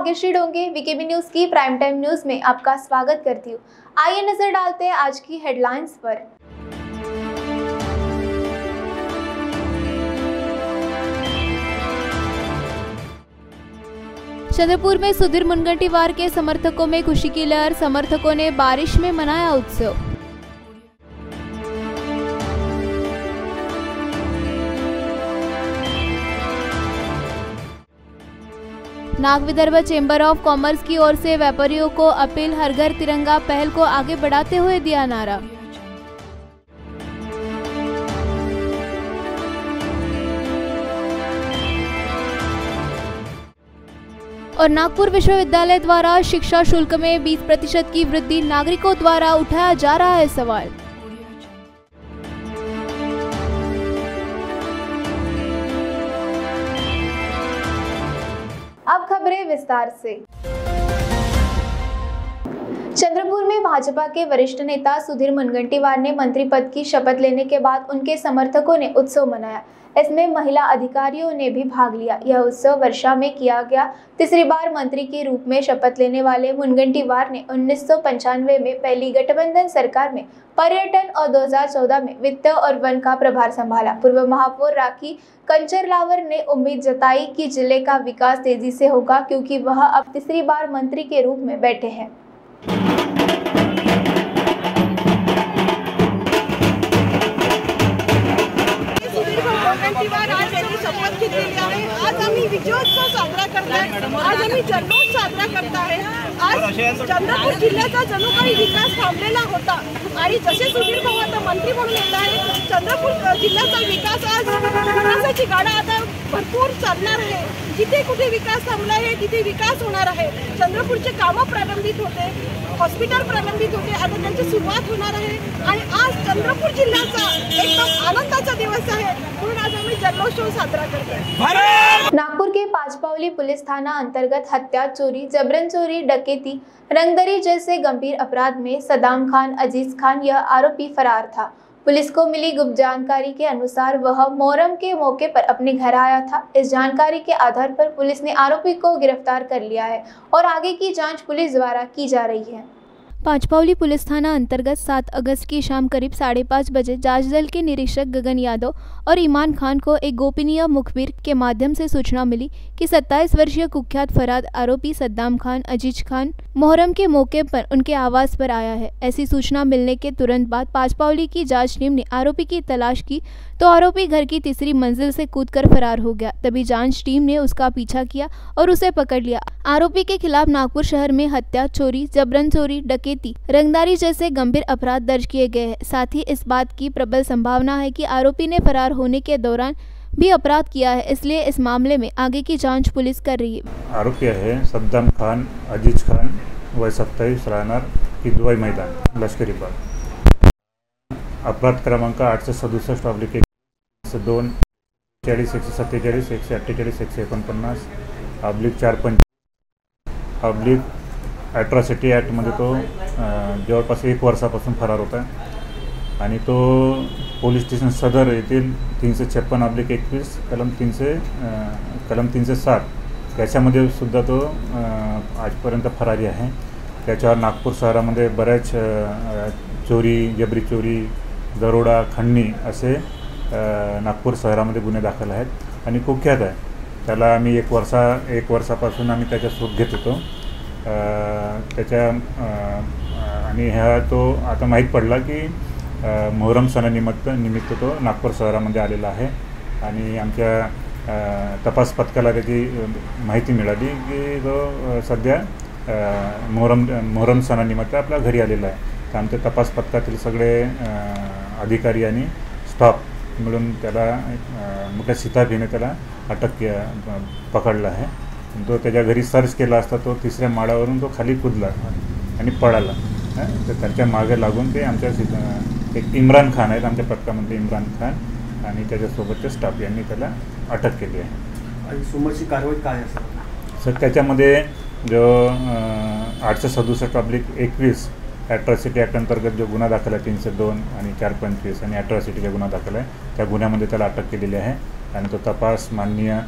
Bhagyashree Donge VKB news की prime time news में आपका स्वागत करती हूँ। आइए नज़र डालते हैं आज की हेडलाइंस पर। चंद्रपुर में सुधीर मुनगंटीवार के समर्थकों में खुशी की लहर, समर्थकों ने बारिश में मनाया उत्सव। Nag Vidarbha chamber of commerce की ओर से व्यापारियों को अपील, हर घर तिरंगा पहल को आगे बढ़ाते हुए दिया नारा। और नागपुर विश्वविद्यालय द्वारा शिक्षा शुल्क में 20 प्रतिशत की वृद्धि नागरिकों द्वारा उठाया जा रहा है सवाल। विस्तार से। चंद्रपुर में भाजपा के वरिष्ठ नेता सुधीर मुनगंटीवार ने मंत्री पद की शपथ लेने के बाद उनके समर्थकों ने उत्सव मनाया। इसमें महिला अधिकारियों ने भी भाग लिया। यह उत्सव वर्षा में किया गया। तीसरी बार मंत्री के रूप में शपथ लेने वाले मुनगंटीवार ने उन्नीस सौ पंचानवे में पहली गठबंधन सरकार में पर्यटन और 2014 में वित्त और वन का प्रभार संभाला। पूर्व महापौर राखी कंचरलावर ने उम्मीद जताई कि ज़िले का विकास तेज़ी से होगा क्योंकि वह अब तीसरी बार मंत्री के रूप में बैठे हैं। केली आहे. आज आम्ही विजयोत्सव साजरा करताय. आज आम्ही जन्मोत्सव साजरा करत आहे आज चंद्रपूर जिल्ह्याचा जणू काही विकास थांबलेला होता. आणि जसे सुधीर भाऊ आता मंत्री म्हणून येत आहे चंद्रपूर जिल्ह्याचा विकास आज विकासाची गाडा आता भरपूर चालणार आहे. जिथे कुठे विकास थांबला आहे तिथे विकास होणार आहे. चंद्रपूरचे कामं प्रारंभित होते. हॉस्पिटल प्रलंबित होते. आता त्यांची सुरुवात होणार आहे. आणि आज चंद्रपूर जिल्ह्याचा एकदम आनंदाचा दिवस आहे. म्हणून आज आम्ही जल्लोत्सव साजरा करतोय. नागपुर के पांचपावली पुलिस थाना अंतर्गत हत्या चोरी जबरन चोरी डकैती रंगदरी जैसे गंभीर अपराध में सदाम खान अज़ीज़ खान यह आरोपी फरार था। पुलिस को मिली गुप्त जानकारी के अनुसार वह मोहरम के मौके पर अपने घर आया था। इस जानकारी के आधार पर पुलिस ने आरोपी को गिरफ़्तार कर लिया है और आगे की जाँच पुलिस द्वारा की जा रही है। पांचपावली पुलिस थाना अंतर्गत 7 अगस्त की शाम करीब साढ़े पाँच बजे जाँच दल के निरीक्षक गगन यादव और ईमान खान को एक गोपनीय मुखबिर के माध्यम से सूचना मिली कि 27 वर्षीय कुख्यात फराद आरोपी सद्दाम खान, अज़ीज़ खान मोहरम के मौके पर उनके आवास पर आया है। ऐसी सूचना मिलने के तुरंत बाद पांचपावली की जाँच टीम ने आरोपी की तलाश की तो आरोपी घर की तीसरी मंजिल से कूदकर फरार हो गया। तभी जाँच टीम ने उसका पीछा किया और उसे पकड़ लिया। आरोपी के खिलाफ नागपुर शहर में हत्या, चोरी, जबरन चोरी डकैती रंगदारी जैसे गंभीर अपराध दर्ज किए गए हैं। साथ ही इस बात की प्रबल संभावना है कि आरोपी ने फरार होने के दौरान भी अपराध किया है, इसलिए इस मामले में आगे की जाँच पुलिस कर रही है। आरोपी आहे सद्दाम खान, अज़ीज़ खान वय सत्तावीस राहणार मैदान लष्करी बाग। अपराध क्रमांक आठशे सदुसष्ट ऑब्लिक एकशे दोन, चाळीस, एकशे सत्तेचाळीस, एकशे अठ्ठेचाळीस, एकशे एकोणपन्नास ऑब्लिक चार पंच ऑब्लिक ॲट्रॉसिटी ॲक्टमध्ये तो जवळपास एक वर्षापासून फरार होता. आणि तो पोलीस स्टेशन सदर येथील तीनशे छप्पन अब्लिक एकवीस कलम तीनशे कलम तीनशे सात याच्यामध्ये सुद्धा तो आजपर्यंत फरारी आहे. त्याच्यावर नागपूर शहरामध्ये बऱ्याच चोरी जबरी चोरी दरोडा खंडणी असे नागपूर शहरामध्ये गुन्हे दाखल आहेत. आणि कुख्यात आहे. त्याला आम्ही एक वर्षा एक वर्षापासून आम्ही त्याच्या शोध घेत होतो. त्याच्या आणि ह्या तो आता माहीत पडला की मोहरम सणानिमित्त निमित्त तो नागपूर शहरामध्ये आलेला आहे. आणि आमच्या तपास पथकाला त्याची माहिती मिळाली की तो सध्या मोहरम मोहरम सणानिमित्त आपल्या घरी आलेला आहे. तर आमच्या तपास पथकातील सगळे अधिकारी आणि स्टाफ मिळून त्याला मोठ्या शिताफीने त्याला अटक के पकडला आहे. तो त्याच्या घरी सर्च केला असता तो तिसऱ्या माळावरून तो खाली कुदला आणि पळाला. हं. तर त्याच्यामागे लागून ते आमच्या एक इम्रान खान आहेत आमच्या पथकामधले इम्रान खान आणि त्याच्यासोबतचे स्टाफ यांनी त्याला अटक केली आहे. आणि समोरची कारवाई काय असेल सर? त्याच्यामध्ये जो आठशे सदुसष्ट पब्लिक एकवीस ॲट्रॉसिटी ॲक्ट अंतर्गत जो गुन्हा दाखल आहे तीनशे दोन आणि चार पंचवीस आणि ॲट्रॉसिटीचा गुन्हा दाखल आहे त्या गुन्ह्यामध्ये त्याला अटक केलेली आहे. आणि तो तपास माननीय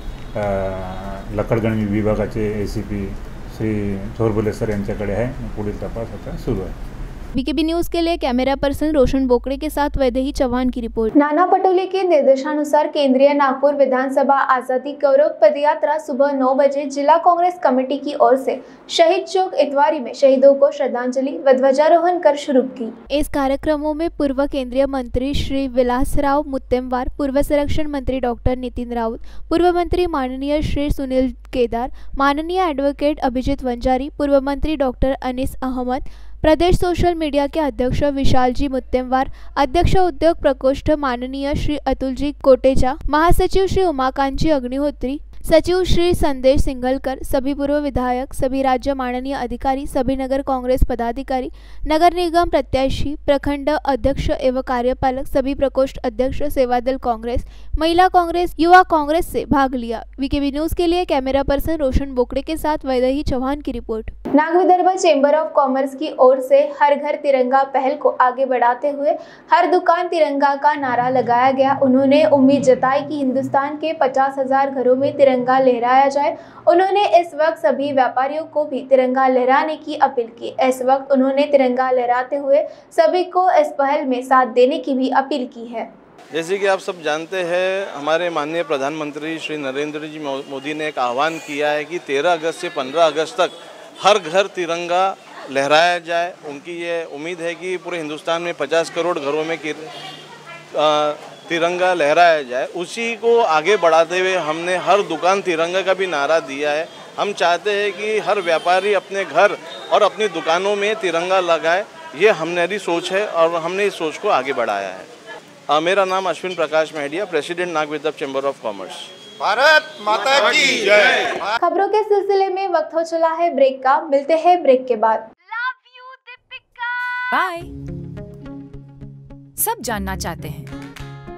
लकडगण विभागाचे A C P Shri Chorbule sir यांच्याकडे आहे. पुढील तपास आता सुरू आहे. बीकेबी न्यूज़ के लिए कैमरा पर्सन रोशन बोकड़े के साथ वैदेही चौहान की रिपोर्ट। नाना पटोले के निर्देशानुसार केंद्रीय नागपुर विधानसभा आज़ादी गौरव पदयात्रा सुबह नौ बजे जिला कांग्रेस कमेटी की ओर से शहीद चौक इतवारी में शहीदों को श्रद्धांजलि व ध्वजारोहण कर शुरू की। इस कार्यक्रमों में पूर्व केंद्रीय मंत्री श्री विलास राव मुत्तेमवार पूर्व संरक्षण मंत्री डॉक्टर नितिन राउत पूर्व मंत्री माननीय श्री सुनील केदार माननीय एडवोकेट अभिजीत वंजारी पूर्व मंत्री डॉक्टर अनिस अहमद प्रदेश सोशल मीडिया के अध्यक्ष विशाल जी मुत्तेमवार, अध्यक्ष उद्योग प्रकोष्ठ माननीय श्री अतुलजी कोटेजा महासचिव श्री उमाकांत अग्निहोत्री सचिव श्री संदेश सिंघलकर सभी पूर्व विधायक, सभी राज्य माननीय अधिकारी, सभी नगर कांग्रेस पदाधिकारी, नगर निगम प्रत्याशी, प्रखंड अध्यक्ष एवं कार्यपालक, सभी प्रकोष्ठ अध्यक्ष, सेवादल कांग्रेस, महिला कांग्रेस, युवा कांग्रेस से भाग लिया। वीकेबी न्यूज़ के लिए कैमरा पर्सन रोशन बोकड़े के साथ वैदही चौहान की report. Nag Vidarbha chamber of commerce की ओर से हर घर तिरंगा पहल को आगे बढ़ाते हुए हर दुकान तिरंगा का नारा लगाया गया। उन्होंने उम्मीद जताई कि हिंदुस्तान के पचास हज़ार घरों में तिरंगा लहराया जाए। उन्होंने इस वक्त सभी व्यापारियों को भी तिरंगा लहराने की अपील की। इस वक्त उन्होंने तिरंगा लहराते हुए सभी को इस पहल में साथ देने की भी अपील की है। जैसे कि आप सब जानते हैं, हमारे माननीय प्रधानमंत्री श्री नरेंद्र जी मोदी ने एक आह्वान किया है कि 13 अगस्त से 15 अगस्त तक हर घर तिरंगा लहराया जाए। उनकी ये उम्मीद है कि पूरे हिंदुस्तान में 50 करोड़ घरों में तिरंगा लहराया जाए उसी को आगे बढ़ाते हुए हमने हर दुकान तिरंगा का भी नारा दिया है। हम चाहते हैं कि हर व्यापारी अपने घर और अपनी दुकानों में तिरंगा लगाए ये हमारी सोच है और हमने इस सोच को आगे बढ़ाया है। आ, मेरा नाम Ashwin Prakash Mehadia president Nag Vidarbha chamber of commerce. Bharat Mata की जय। खबरों के सिलसिले में वक्त हो चला है ब्रेक का मिलते हैं ब्रेक के बाद। बाय सब जानना चाहते हैं।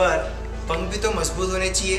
पर पंप भी तो मज़बूत होने चाहिए।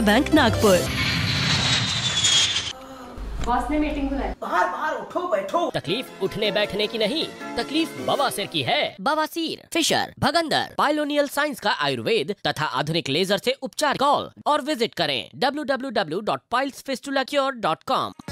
bank Nagpur. Boss ने मीटिंग बुलाई। बाहर बाहर उठो बैठो। तकलीफ़ उठने बैठने की नहीं तकलीफ़ बवासीर की है। बवासीर फिशर भगंदर पाइलोनियल साइंस का आयुर्वेद तथा आधुनिक लेजर से उपचार कॉल और विज़िट करें डब्ल्यू डब्ल्यू डब्ल्यू डॉट बाद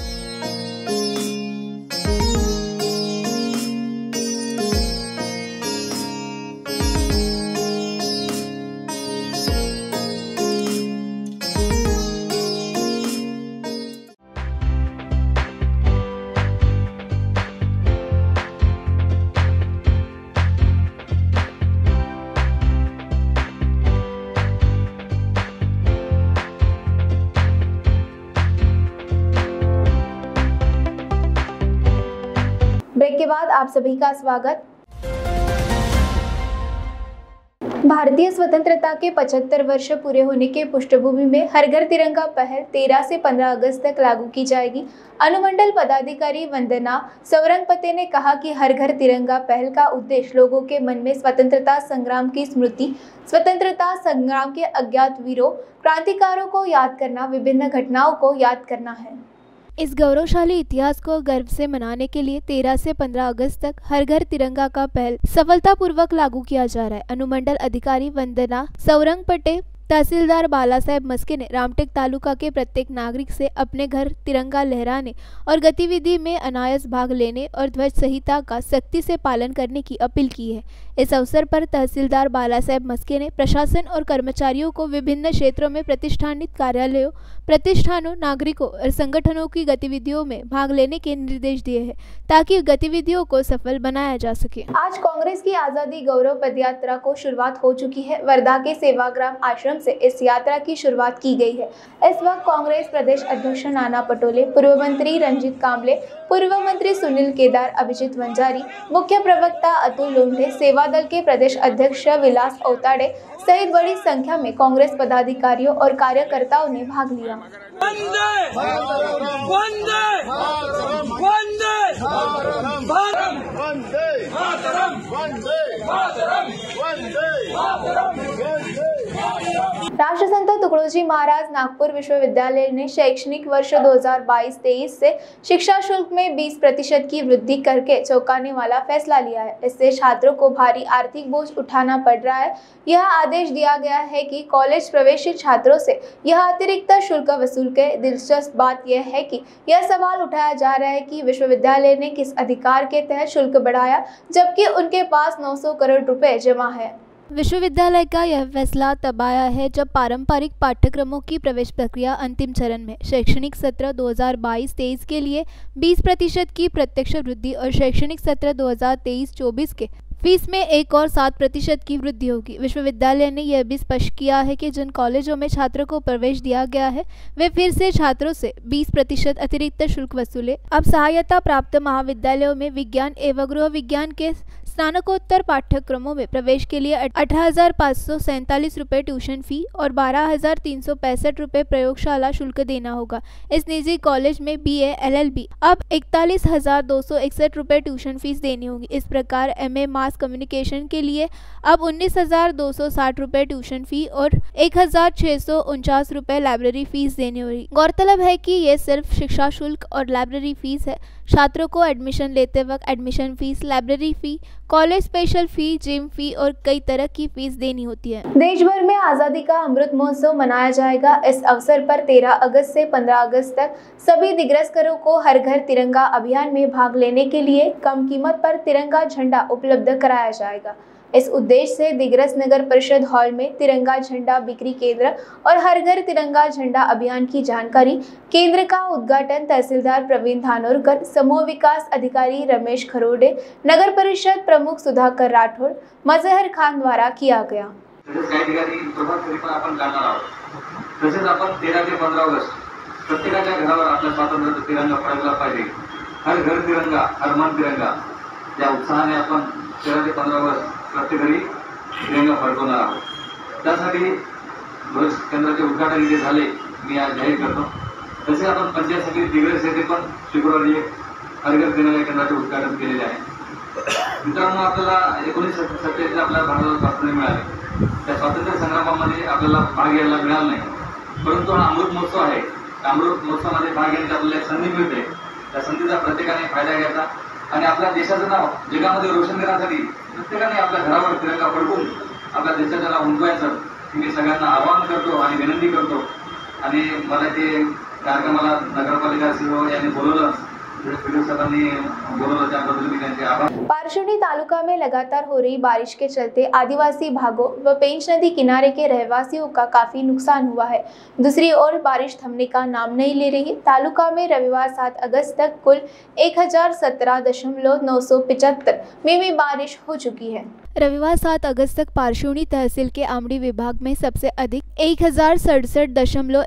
आप सभी का स्वागत। भारतीय स्वतंत्रता के 75 वर्ष पूरे होने के पृष्ठभूमि में हर घर तिरंगा पहल 13 से 15 अगस्त तक लागू की जाएगी। अनुमंडल पदाधिकारी वंदना सौरंगपते ने कहा कि हर घर तिरंगा पहल का उद्देश्य लोगों के मन में स्वतंत्रता संग्राम की स्मृति, स्वतंत्रता संग्राम के अज्ञात वीरों, क्रांतिकारों को याद करना, विभिन्न घटनाओं को याद करना है। इस गौरवशाली इतिहास को गर्व से मनाने के लिए 13 से 15 अगस्त तक हर घर तिरंगा का पहल सफलतापूर्वक लागू किया जा रहा है। अनुमंडल अधिकारी वंदना सौरंग पटे तहसीलदार बाला साहेब मस्के ने रामटेक तालुका के प्रत्येक नागरिक से अपने घर तिरंगा लहराने और गतिविधि में अनायास भाग लेने और ध्वज संहिता का सख्ती से पालन करने की अपील की है। इस अवसर पर तहसीलदार बाला साहेब मस्के ने प्रशासन और कर्मचारियों को विभिन्न क्षेत्रों में प्रतिष्ठानित कार्यालयों, प्रतिष्ठानों, नागरिकों और संगठनों की गतिविधियों में भाग लेने के निर्देश दिए हैं, ताकि गतिविधियों को सफल बनाया जा सके। आज कांग्रेस की आज़ादी गौरव पदयात्रा को शुरुआत हो चुकी है। वर्धा के सेवाग्राम आश्रम से इस यात्रा की शुरुआत की गई है। इस वक्त कांग्रेस प्रदेश अध्यक्ष नाना पटोले, पूर्व मंत्री रंजीत कांबले, पूर्व मंत्री सुनील केदार, अभिजीत वंजारी, मुख्य प्रवक्ता अतुल लोंढे, सेवा दल के प्रदेश अध्यक्ष विलास औताड़े सहित बड़ी संख्या में कांग्रेस पदाधिकारियों और कार्यकर्ताओं ने भाग लिया। राष्ट्रसंत तुकडोजी महाराज नागपुर विश्वविद्यालय ने शैक्षणिक वर्ष 2022-23 से शिक्षा शुल्क में 20 प्रतिशत की वृद्धि करके चौंकाने वाला फैसला लिया है। इससे छात्रों को भारी आर्थिक बोझ उठाना पड़ रहा है। यह आदेश दिया गया है कि कॉलेज प्रवेश छात्रों से यह अतिरिक्त शुल्क वसूल के दिलचस्प बात यह है कि यह सवाल उठाया जा रहा है कि विश्वविद्यालय ने किस अधिकार के तहत शुल्क बढ़ाया, जबकि उनके पास 900 करोड़ रुपए जमा है। विश्वविद्यालय का यह फैसला तब आया है जब पारंपरिक पाठ्यक्रमों की प्रवेश प्रक्रिया अंतिम चरण में। शैक्षणिक सत्र 2022-23 के लिए 20 प्रतिशत की प्रत्यक्ष वृद्धि और शैक्षणिक सत्र 2023-24 के फ़ीस में एक और सात प्रतिशत की वृद्धि होगी। विश्वविद्यालय ने यह भी स्पष्ट किया है कि जिन कॉलेजों में छात्रों को प्रवेश दिया गया है, वे फिर से छात्रों से 20 प्रतिशत अतिरिक्त शुल्क वसूले। अब सहायता प्राप्त महाविद्यालयों में विज्ञान एवं गृह विज्ञान के स्नातकोत्तर पाठ्यक्रमों में प्रवेश के लिए अठारह रुपये ट्यूशन फ़ी और बारह रुपये प्रयोगशाला शुल्क देना होगा। इस निजी कॉलेज में बी एल एल बी अब इकतालीस रुपये ट्यूशन फ़ीस देनी होगी। इस प्रकार एम ए मास कम्युनिकेशन के लिए अब उन्नीस रुपये ट्यूशन फ़ी और एक रुपये लाइब्रेरी फ़ीस देनी होगी। गौरतलब है कि ये सिर्फ़ शिक्षा शुल्क और लाइब्रेरी फ़ीस है। छात्रों को एडमिशन लेते वक्त admission fees library fee college special fee gym fee और कई तरह की फ़ीस देनी होती है। देश भर में आज़ादी का अमृत महोत्सव मनाया जाएगा। इस अवसर पर 13 अगस्त से 15 अगस्त तक सभी दिग्रस्करों को हर घर तिरंगा अभियान में भाग लेने के लिए कम कीमत पर तिरंगा झंडा उपलब्ध कराया जाएगा। इस उद्देश्य से दिग्रस नगर परिषद हॉल में तिरंगा झंडा बिक्री केंद्र और हर घर तिरंगा झंडा अभियान की जानकारी केंद्र का उद्घाटन तहसीलदार प्रवीण धानोरकर, समूह विकास अधिकारी रमेश खरोडे, नगर परिषद प्रमुख सुधाकर राठौड़ मजहर खान द्वारा किया गया। ते तिरंगा हर घर तिरंगा, हर मन तिरंगा. ते पंधरा ऑगस्ट प्रत्येक तिरंगा फडकवणार आहोत. त्यासाठी ध्वज केंद्राचे उद्घाटन इथे झाले. मी आज जाहीर करतो. तसे आपण पंचायत समिती दिग्रस येथे पण शुक्रवारी एक हरघर तिरंगा केंद्राचे उद्घाटन केलेले आहे. मित्रांनो आपल्याला एकोणीसशे सत्तेचे आपल्या भारताला स्वातंत्र्य मिळाले. त्या स्वातंत्र्य संग्रामामध्ये आपल्याला भाग घ्यायला मिळाला नाही. परंतु हा अमृत महोत्सव आहे. त्या अमृत महोत्सवामध्ये भाग घेण्याची आपल्याला संधी मिळते. त्या संधीचा प्रत्येकाने फायदा घ्यायचा. आणि आपल्या देशाचं नाव जगामध्ये रोशन करण्यासाठी प्रत्येकाने आपल्या घरावर तिरंगा फडकून आपल्या देशाचं नाव उंचवायचं मी सगळ्यांना आवाहन करतो आणि विनंती करतो. आणि मला ते कार्यक्रमाला नगरपालिका सीओ यांनी बोलवलं. पीडित सरांनी बोलवलं त्याबद्दल मी त्यांचे आभार पारशुनी तालुका में लगातार हो रही बारिश के चलते आदिवासी भागों व पेंच नदी किनारे के रहवासियों का काफ़ी नुकसान हुआ है। दूसरी ओर बारिश थमने का नाम नहीं ले रही। तालुका में रविवार 7 अगस्त तक कुल एक मिमी बारिश हो चुकी है। रविवार 7 अगस्त तक पारशुनी तहसील के आमड़ी विभाग में सबसे अधिक एक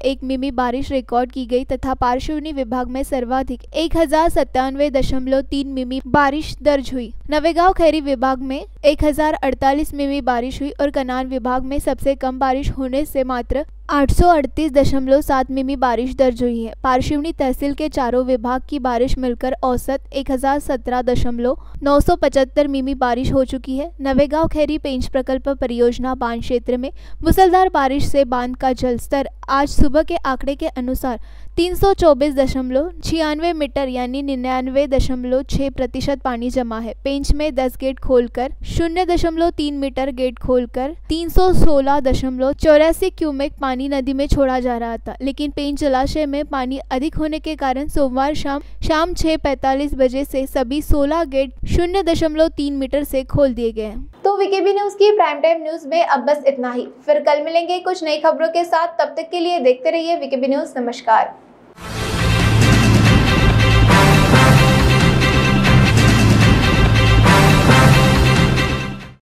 एक मिमी बारिश रिकॉर्ड की गई तथा पारशुनी विभाग में सर्वाधिक एक मिमी बारिश दर्ज हुई। नवेगांव खैरी विभाग में एक हज़ार अड़तालीस मिमी बारिश हुई और कनान विभाग में सबसे कम बारिश होने से मात्र आठ सौ अड़तीस दशमलव सात मिमी बारिश दर्ज हुई है। पारशिवनी तहसील के चारों विभाग की बारिश मिलकर औसत एक हज़ार सत्रह दशमलव नौ सौ पचहत्तर मिमी बारिश हो चुकी है। नवेगांव खैरी पेंच प्रकल्प परियोजना बाँध क्षेत्र में मुसलधार बारिश से बाँध का जल स्तर आज सुबह के आंकड़े के अनुसार तीन मीटर यानी निन्यानवे प्रतिशत पानी जमा है। पेंच में दस गेट खोलकर शून्य दशमलव तीन मीटर गेट खोलकर तीन क्यूमेक पानी नदी में छोड़ा जा रहा था, लेकिन पेन जलाशय में पानी अधिक होने के कारण सोमवार शाम शाम छह पैंतालीस बजे से सभी सोलह गेट शून्य दशमलव तीन मीटर से खोल दिए गए तो वीकेबी न्यूज़ की प्राइम टाइम न्यूज़ में अब बस इतना ही। फिर कल मिलेंगे कुछ नई खबरों के साथ, तब तक के लिए देखते रहिए वीकेबी न्यूज़ नमस्कार।